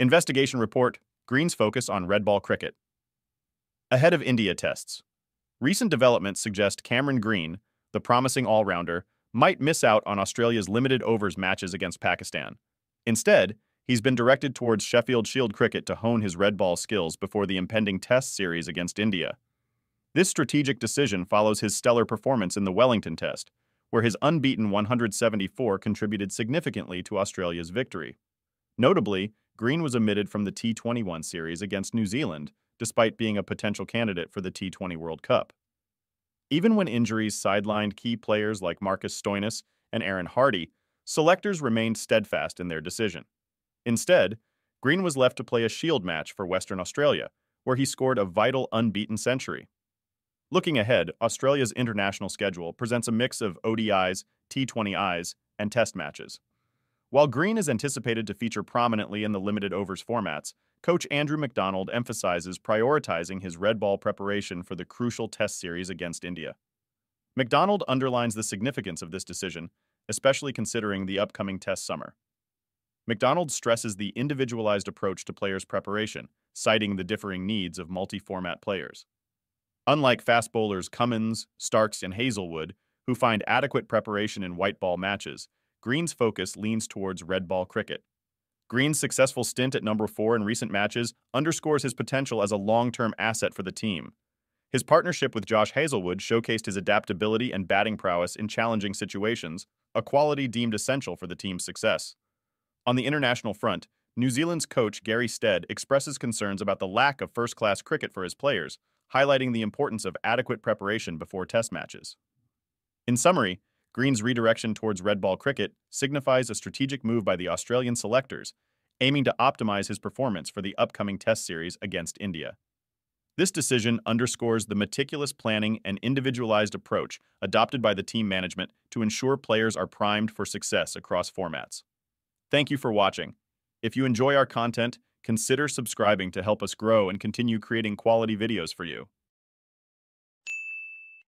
Investigation report Green's focus on red ball cricket. Ahead of India tests. Recent developments suggest Cameron Green, the promising all rounder, might miss out on Australia's limited overs matches against Pakistan. Instead, he's been directed towards Sheffield Shield cricket to hone his red ball skills before the impending Test series against India. This strategic decision follows his stellar performance in the Wellington Test, where his unbeaten 174 contributed significantly to Australia's victory. Notably, Green was omitted from the T20I series against New Zealand, despite being a potential candidate for the T20 World Cup. Even when injuries sidelined key players like Marcus Stoinis and Aaron Hardie, selectors remained steadfast in their decision. Instead, Green was left to play a shield match for Western Australia, where he scored a vital unbeaten century. Looking ahead, Australia's international schedule presents a mix of ODIs, T20Is, and test matches. While Green is anticipated to feature prominently in the limited overs formats, coach Andrew McDonald emphasizes prioritizing his red ball preparation for the crucial test series against India. McDonald underlines the significance of this decision, especially considering the upcoming test summer. McDonald stresses the individualized approach to players' preparation, citing the differing needs of multi-format players. Unlike fast bowlers Cummins, Starks, and Hazlewood, who find adequate preparation in white ball matches, Green's focus leans towards red ball cricket. Green's successful stint at number four in recent matches underscores his potential as a long-term asset for the team. His partnership with Josh Hazlewood showcased his adaptability and batting prowess in challenging situations, a quality deemed essential for the team's success. On the international front, New Zealand's coach Gary Stead expresses concerns about the lack of first-class cricket for his players, highlighting the importance of adequate preparation before test matches. In summary, Green's redirection towards red ball cricket signifies a strategic move by the Australian selectors, aiming to optimize his performance for the upcoming Test series against India. This decision underscores the meticulous planning and individualized approach adopted by the team management to ensure players are primed for success across formats. Thank you for watching. If you enjoy our content, consider subscribing to help us grow and continue creating quality videos for you.